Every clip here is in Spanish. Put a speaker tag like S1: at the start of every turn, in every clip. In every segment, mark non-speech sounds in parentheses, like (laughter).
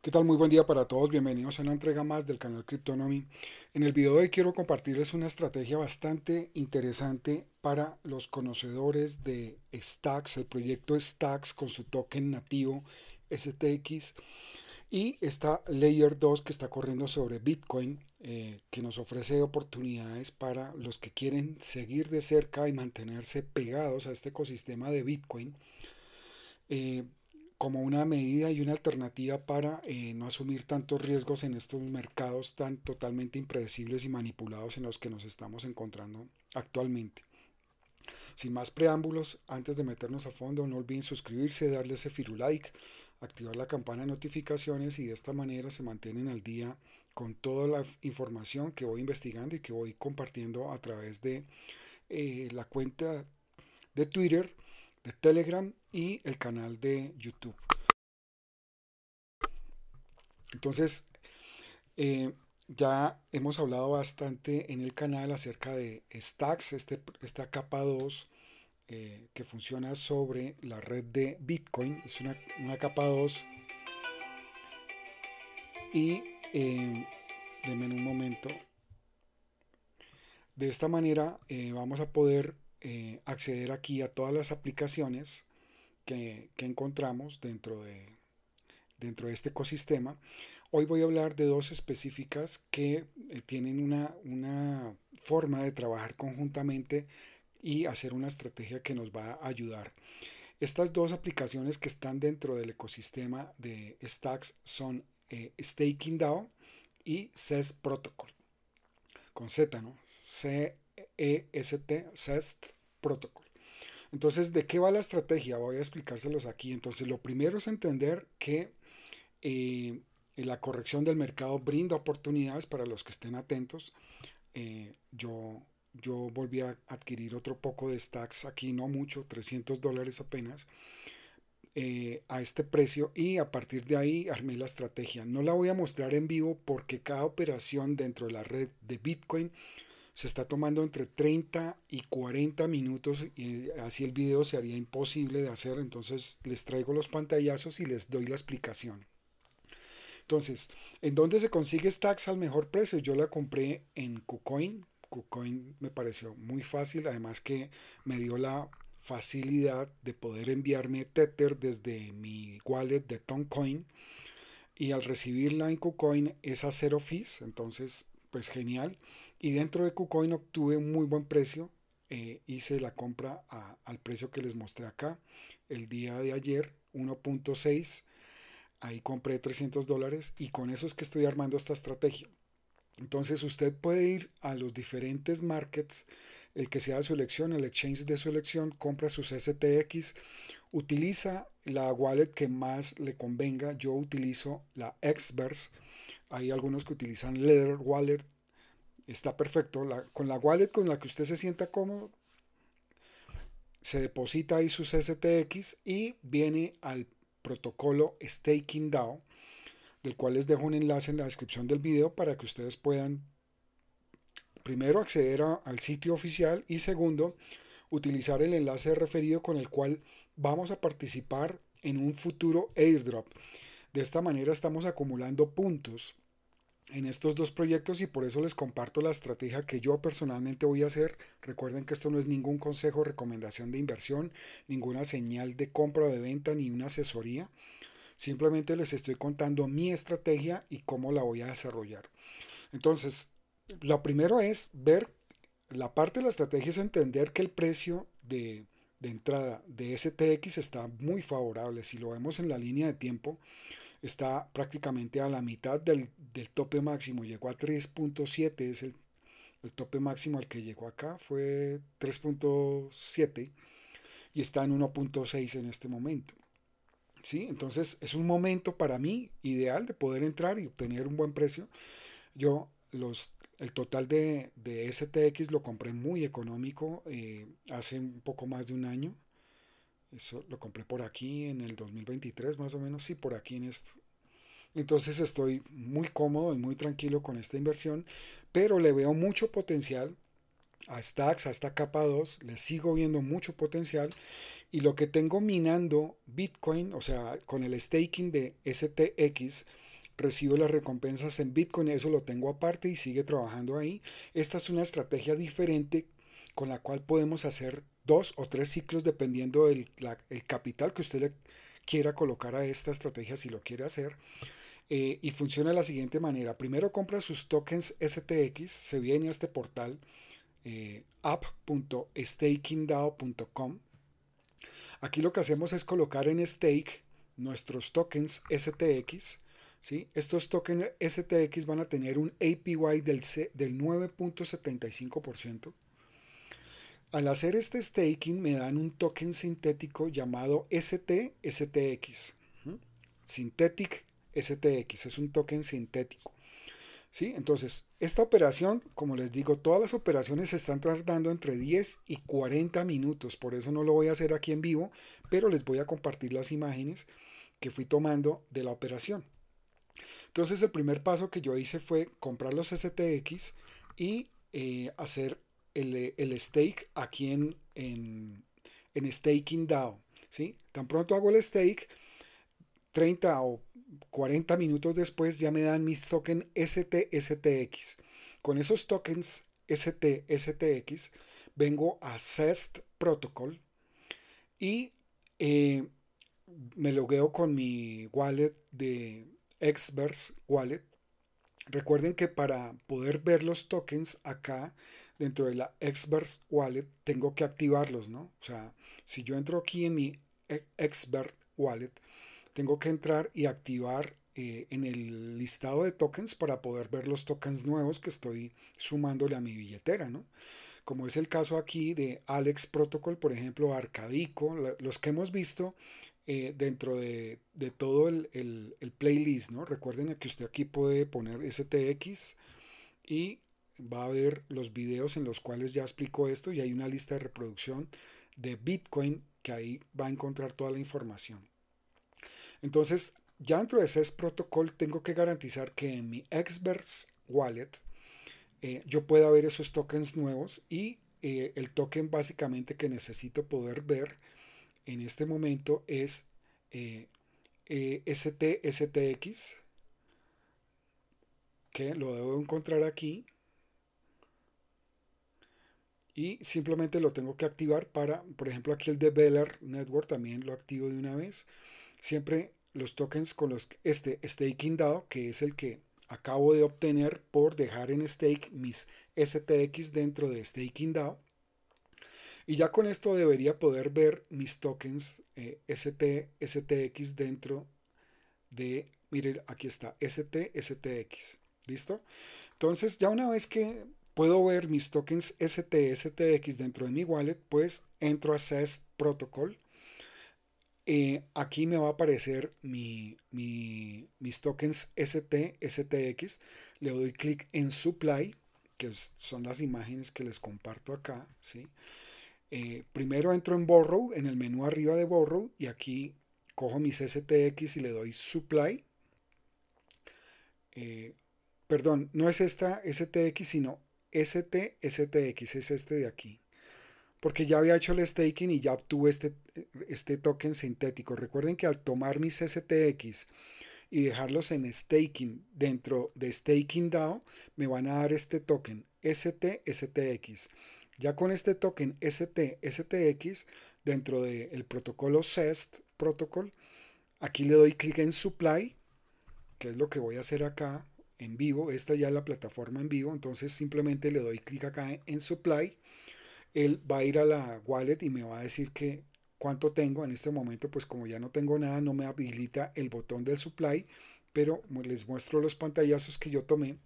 S1: ¿Qué tal? Muy buen día para todos. Bienvenidos a una entrega más del canal Cryptonomy. En el video de hoy quiero compartirles una estrategia bastante interesante para los conocedores de Stacks, el proyecto Stacks con su token nativo STX y esta Layer 2 que está corriendo sobre Bitcoin eh, que nos ofrece oportunidades para los que quieren seguir de cerca y mantenerse pegados a este ecosistema de Bitcoin. Eh, como una medida y una alternativa para eh, no asumir tantos riesgos en estos mercados tan totalmente impredecibles y manipulados en los que nos estamos encontrando actualmente. Sin más preámbulos, antes de meternos a fondo, no olviden suscribirse, darle ese like, activar la campana de notificaciones y de esta manera se mantienen al día con toda la información que voy investigando y que voy compartiendo a través de eh, la cuenta de Twitter de Telegram y el canal de YouTube. Entonces, eh, ya hemos hablado bastante en el canal acerca de Stacks, este, esta capa 2 eh, que funciona sobre la red de Bitcoin. Es una, capa 2. Y eh, denme un momento. De esta manera vamos a poder eh, acceder aquí a todas las aplicaciones que, encontramos dentro de, dentro de este ecosistema. Hoy voy a hablar de dos específicas que eh, tienen una, una forma de trabajar conjuntamente y hacer una estrategia que nos va a ayudar. Estas dos aplicaciones que están dentro del ecosistema de Stacks son eh, Staking DAO y CES Protocol. Con Z, ¿no? C-E-S-T, CEST Protocol. Entonces, ¿de qué va la estrategia? Voy a explicárselos aquí. Entonces, lo primero es entender que eh, la corrección del mercado brinda oportunidades para los que estén atentos. Eh, yo, yo volví a adquirir otro poco de stacks aquí, no mucho, 300 dólares apenas. Eh, a este precio y a partir de ahí armé la estrategia. No la voy a mostrar en vivo porque cada operación dentro de la red de Bitcoin se está tomando entre 30 y 40 minutos y así el video se haría imposible de hacer. Entonces les traigo los pantallazos y les doy la explicación. Entonces, ¿en dónde se consigue Stacks al mejor precio? Yo la compré en KuCoin. KuCoin me pareció muy fácil, además que me dio la facilidad de poder enviarme Tether desde mi wallet de Toncoin y al recibirla en KuCoin es a cero fees, entonces pues genial. Y dentro de KuCoin obtuve un muy buen precio. Eh, hice la compra al precio que les mostré acá el día de ayer, 1.6. Ahí compré 300 dólares y con eso es que estoy armando esta estrategia. Entonces usted puede ir a los diferentes markets, el que sea de su elección, el exchange de su elección, compra sus STX, utiliza la wallet que más le convenga. Yo utilizo la Xverse. Hay algunos que utilizan Leather Wallet, está perfecto. con la wallet con la que usted se sienta cómodo, se deposita ahí sus STX y viene al protocolo Staking DAO, del cual les dejo un enlace en la descripción del video para que ustedes puedan primero acceder al sitio oficial y segundo utilizar el enlace referido con el cual vamos a participar en un futuro airdrop. De esta manera estamos acumulando puntos en estos dos proyectos y por eso les comparto la estrategia que yo personalmente voy a hacer. Recuerden que esto no es ningún consejo recomendación de inversión, ninguna señal de compra o de venta ni una asesoría. Simplemente les estoy contando mi estrategia y cómo la voy a desarrollar. Entonces, lo primero es ver, la parte de la estrategia es entender que el precio de, de entrada de STX está muy favorable. Si lo vemos en la línea de tiempo, está prácticamente a la mitad del, tope máximo, llegó a 3.7, es el, tope máximo al que llegó acá, fue 3.7 y está en 1.6 en este momento. ¿Sí? Entonces es un momento para mí ideal de poder entrar y obtener un buen precio. Yo los, el total de, de STX lo compré muy económico eh, hace un poco más de un año eso lo compré por aquí en el 2023, más o menos, sí, por aquí en esto. Entonces estoy muy cómodo y muy tranquilo con esta inversión, pero le veo mucho potencial a Stacks, a esta capa 2, le sigo viendo mucho potencial y lo que tengo minando Bitcoin, o sea, con el staking de STX, recibo las recompensas en Bitcoin, eso lo tengo aparte y sigue trabajando ahí. Esta es una estrategia diferente con la cual podemos hacer dos o tres ciclos dependiendo del el capital que usted le quiera colocar a esta estrategia si lo quiere hacer. Eh, y funciona de la siguiente manera. Primero compra sus tokens STX, se viene a este portal eh, app.stakingdao.com. Aquí lo que hacemos es colocar en stake nuestros tokens STX. ¿sí? Estos tokens STX van a tener un APY del, del 9.75%. Al hacer este staking me dan un token sintético llamado ST-STX. Synthetic STX es un token sintético. ¿Sí? Entonces, esta operación, como les digo, todas las operaciones se están tardando entre 10 y 40 minutos, por eso no lo voy a hacer aquí en vivo, pero les voy a compartir las imágenes que fui tomando de la operación. Entonces, el primer paso que yo hice fue comprar los STX y eh, hacer el, el, stake aquí en, en, en Staking DAO. ¿sí? Tan pronto hago el stake, 30 o 40 minutos después ya me dan mis tokens ST-STX. Con esos tokens ST-STX vengo a CEST Protocol y eh, me logueo con mi wallet de Xverse Wallet. Recuerden que para poder ver los tokens acá dentro de la Xverse Wallet tengo que activarlos, ¿no? O sea, si yo entro aquí en mi Xverse Wallet, tengo que entrar y activar eh, en el listado de tokens para poder ver los tokens nuevos que estoy sumándole a mi billetera, ¿no? Como es el caso aquí de Alex Protocol, por ejemplo, Arcadico, los que hemos visto eh, dentro de, todo el, el, playlist, ¿no? Recuerden que usted aquí puede poner STX y va a ver los videos en los cuales ya explico esto y hay una lista de reproducción de Bitcoin que ahí va a encontrar toda la información. Entonces, ya dentro de ese protocolo tengo que garantizar que en mi Xverse Wallet eh, yo pueda ver esos tokens nuevos y eh, el token básicamente que necesito poder ver en este momento es eh, STSTX que lo debo encontrar aquí y simplemente lo tengo que activar para, por ejemplo, aquí el de Beller Network también lo activo de una vez siempre los tokens con los este staking dado, que es el que acabo de obtener por dejar en stake mis STX dentro de staking DAO. Y ya con esto debería poder ver mis tokens eh, ST, STX dentro de, miren, aquí está, ST, STX. ¿Listo? Entonces, ya una vez que puedo ver mis tokens ST, STX dentro de mi wallet, pues entro a CEST Protocol eh, aquí me va a aparecer mi, mis tokens ST, STX. Le doy clic en Supply, que son las imágenes que les comparto acá. ¿sí? Eh, primero entro en Borrow, en el menú arriba de Borrow, y aquí cojo mis STX y le doy Supply. Eh, perdón, no es esta STX, sino ST, STX, es este de aquí porque ya había hecho el staking y ya obtuve este, este token sintético. Recuerden que al tomar mis STX y dejarlos en staking dentro de staking DAO, me van a dar este token ST-STX. Ya con este token ST-STX dentro del protocolo CEST protocol, aquí le doy clic en supply, que es lo que voy a hacer acá en vivo. Esta ya es la plataforma en vivo, entonces simplemente le doy clic acá en supply él va a ir a la wallet y me va a decir que cuánto tengo en este momento, pues como ya no tengo nada, no me habilita el botón del supply, pero les muestro los pantallazos que yo tomé.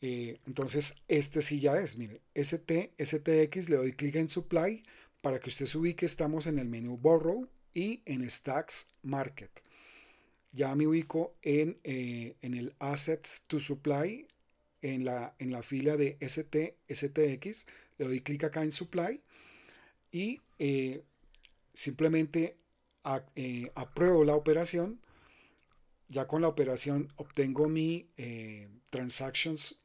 S1: Eh, entonces, este sí ya es, mire, ST, STX, le doy clic en supply para que usted se ubique, estamos en el menú borrow y en stacks market. Ya me ubico en, eh, en el assets to supply, en la, en la fila de ST, STX, le doy clic acá en Supply y eh, simplemente eh, apruebo la operación. Ya con la operación obtengo mi transactions,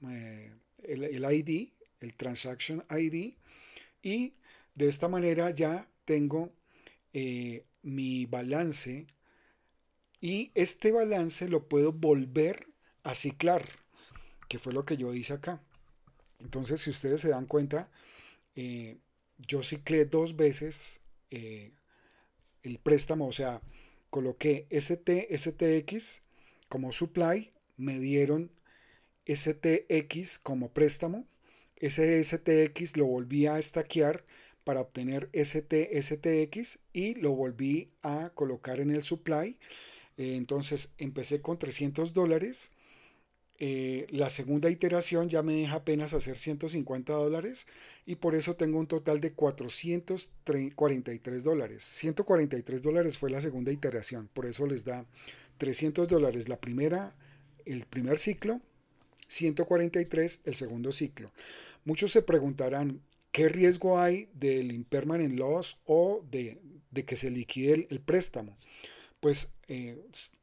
S1: el, ID, el transaction ID y de esta manera ya tengo mi balance Y este balance lo puedo volver a ciclar, que fue lo que yo hice acá. Entonces, si ustedes se dan cuenta, eh, yo ciclé dos veces eh, el préstamo, o sea, coloqué ST, STX como supply, me dieron STX como préstamo, ese STX lo volví a estaquear para obtener ST, STX y lo volví a colocar en el supply. Eh, entonces empecé con 300 dólares eh, la segunda iteración ya me deja apenas hacer 150 dólares y por eso tengo un total de 443 dólares. 143 dólares fue la segunda iteración, por eso les da 300 dólares la primera, el primer ciclo, 143 el segundo ciclo. Muchos se preguntarán, ¿qué riesgo hay del impermanent loss o de, que se liquide el, préstamo? Pues eh,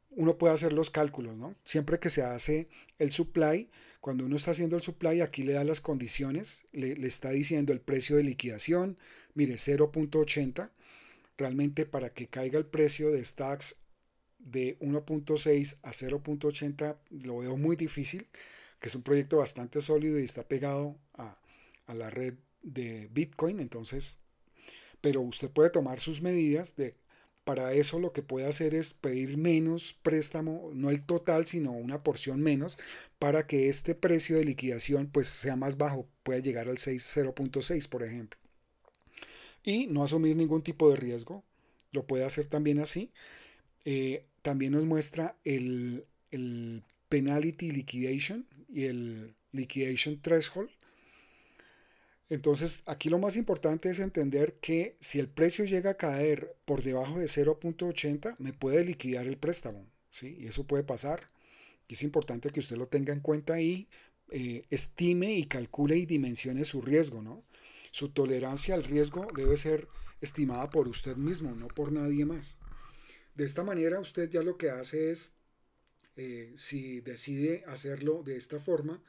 S1: uno puede hacer los cálculos, ¿no? Siempre que se hace el supply, cuando uno está haciendo el supply, aquí le da las condiciones, le, está diciendo el precio de liquidación, mire, 0.80. Realmente para que caiga el precio de stacks de 1.6 a 0.80 lo veo muy difícil, que es un proyecto bastante sólido y está pegado a, a la red de Bitcoin, entonces, pero usted puede tomar sus medidas de para eso lo que puede hacer es pedir menos préstamo, no el total, sino una porción menos, para que este precio de liquidación pues sea más bajo, pueda llegar al 0.6 por ejemplo. Y no asumir ningún tipo de riesgo, lo puede hacer también así. Eh, también nos muestra el, el penalty liquidation y el liquidation threshold entonces, aquí lo más importante es entender que si el precio llega a caer por debajo de 0.80, me puede liquidar el préstamo, ¿sí? Y eso puede pasar. Y es importante que usted lo tenga en cuenta y eh, estime y calcule y dimensione su riesgo, ¿no? Su tolerancia al riesgo debe ser estimada por usted mismo, no por nadie más. De esta manera, usted ya lo que hace es, eh, si decide hacerlo de esta forma,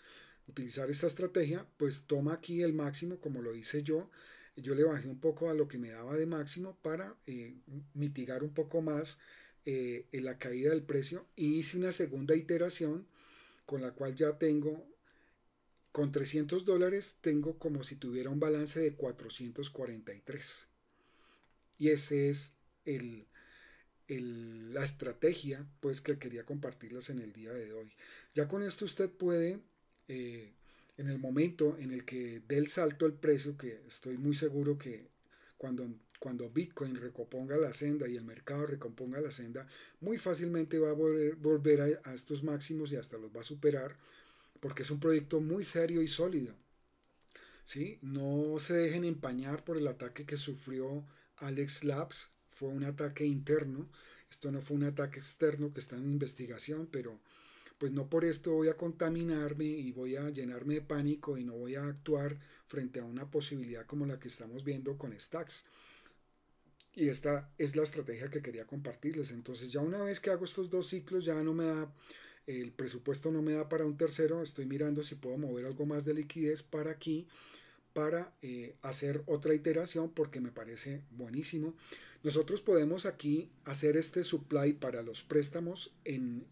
S1: utilizar esta estrategia, pues toma aquí el máximo como lo hice yo. Yo le bajé un poco a lo que me daba de máximo para eh, mitigar un poco más eh, la caída del precio. Y hice una segunda iteración con la cual ya tengo con 300 dólares tengo como si tuviera un balance de 443 y ese es el, la estrategia pues que quería compartirles en el día de hoy. Ya con esto usted puede eh, en el momento en el que dé el salto el precio, que estoy muy seguro que cuando, cuando Bitcoin recomponga la senda y el mercado recomponga la senda, muy fácilmente va a volver, volver a, estos máximos y hasta los va a superar, porque es un proyecto muy serio y sólido. ¿sí? No se dejen empañar por el ataque que sufrió Alex Labs, fue un ataque interno, esto no fue un ataque externo que está en investigación, pero pues no por esto voy a contaminarme y voy a llenarme de pánico y no voy a actuar frente a una posibilidad como la que estamos viendo con Stacks. Y esta es la estrategia que quería compartirles. Entonces ya una vez que hago estos dos ciclos ya no me da, el presupuesto no me da para un tercero. Estoy mirando si puedo mover algo más de liquidez para aquí para eh, hacer otra iteración porque me parece buenísimo. Nosotros podemos aquí hacer este supply para los préstamos en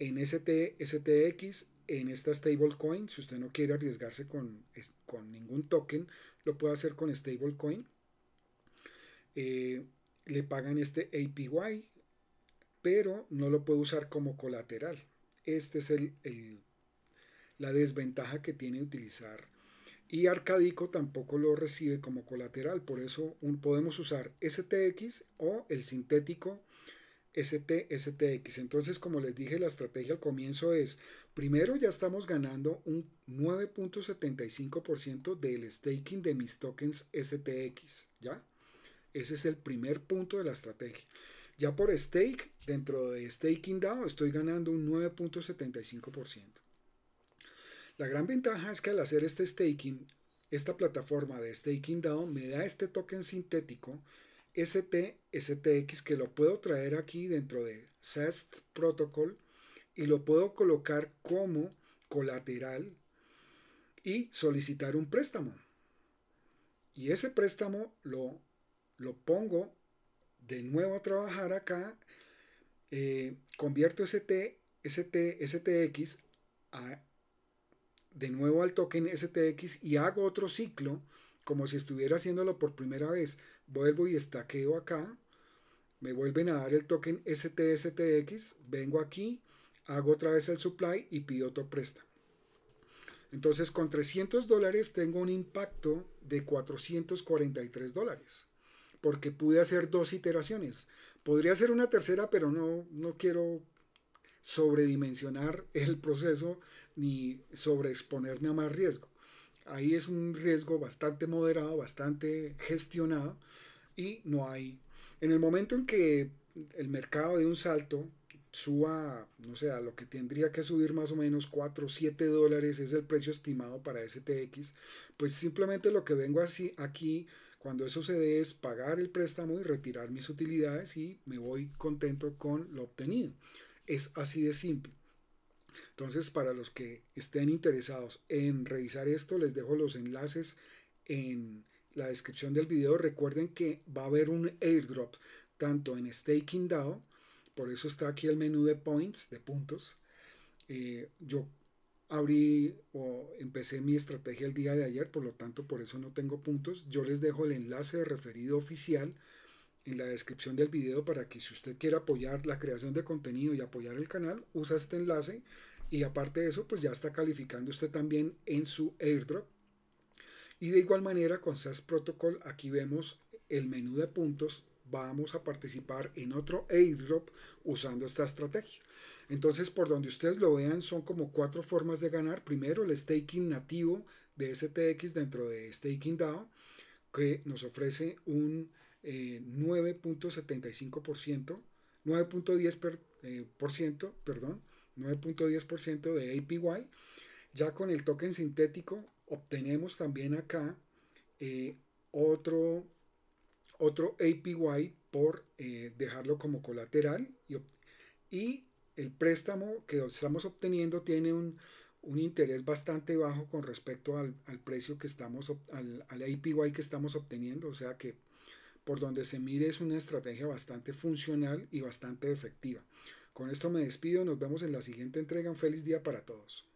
S1: en ST, STX, en esta stablecoin, si usted no quiere arriesgarse con, con ningún token, lo puede hacer con stablecoin. Eh, le pagan este APY, pero no lo puede usar como colateral. Este es el, la desventaja que tiene utilizar. Y Arcadico tampoco lo recibe como colateral, por eso podemos usar STX o el sintético ST, STX. Entonces, como les dije, la estrategia al comienzo es, primero ya estamos ganando un 9.75% del staking de mis tokens STX, ¿ya? Ese es el primer punto de la estrategia. Ya por stake, dentro de staking DAO, estoy ganando un 9.75%. La gran ventaja es que al hacer este staking, esta plataforma de staking DAO me da este token sintético ST, STX que lo puedo traer aquí dentro de SAST Protocol y lo puedo colocar como colateral y solicitar un préstamo. Y ese préstamo lo, lo pongo de nuevo a trabajar acá eh, convierto ST, ST, STX de nuevo al token STX y hago otro ciclo como si estuviera haciéndolo por primera vez. Vuelvo y estaqueo acá. Me vuelven a dar el token STSTX. Vengo aquí, hago otra vez el supply y pido otro préstamo. Entonces con 300 dólares tengo un impacto de 443 dólares. Porque pude hacer dos iteraciones. Podría ser una tercera, pero no, no quiero sobredimensionar (laughs) el proceso ni sobreexponerme a más riesgo. Ahí es un riesgo bastante moderado, bastante gestionado y no hay... En el momento en que el mercado de un salto suba, no sé, a lo que tendría que subir más o menos 4 o 7 dólares es el precio estimado para STX, pues simplemente lo que vengo así aquí cuando eso sucede es pagar el préstamo y retirar mis utilidades y me voy contento con lo obtenido. Es así de simple. Entonces, para los que estén interesados en revisar esto, les dejo los enlaces en la descripción del video. Recuerden que va a haber un airdrop tanto en Staking DAO, por eso está aquí el menú de points, de puntos. Eh, yo abrí o empecé mi estrategia el día de ayer, por lo tanto por eso no tengo puntos. Yo les dejo el enlace de referido oficial en la descripción del video para que si usted quiere apoyar la creación de contenido y apoyar el canal, usa este enlace y aparte de eso, pues ya está calificando usted también en su airdrop. Y de igual manera con SAS Protocol aquí vemos el menú de puntos. Vamos a participar en otro airdrop usando esta estrategia. Entonces, por donde ustedes lo vean, son como cuatro formas de ganar. Primero, el staking nativo de STX dentro de Staking DAO, que nos ofrece un 9.75%, eh, 9.10%, eh, perdón, 9.10% de APY. Ya con el token sintético obtenemos también acá eh, otro, otro APY por eh, dejarlo como colateral y, el préstamo que estamos obteniendo tiene un, interés bastante bajo con respecto al, precio que estamos, al, al APY que estamos obteniendo, o sea que por donde se mire es una estrategia bastante funcional y bastante efectiva. Con esto me despido, nos vemos en la siguiente entrega. Un feliz día para todos.